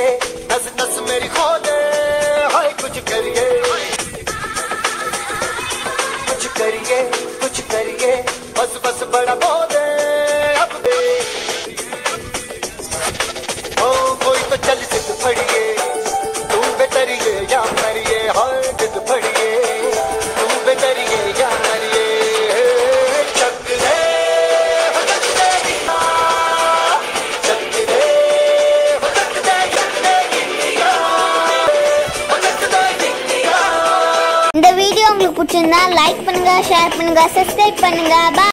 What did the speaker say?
करिए नस नस मेरी खो दे हाय, कुछ करिए। कुछ करिए कुछ करिए, बस बस बड़ा बहुत இந்த வீடியோ உங்களுக்கு பிடிச்சிருந்தா லைக் பண்ணுங்க ஷேர் பண்ணுங்க சப்ஸ்கிரைப் பண்ணுங்க. பாய்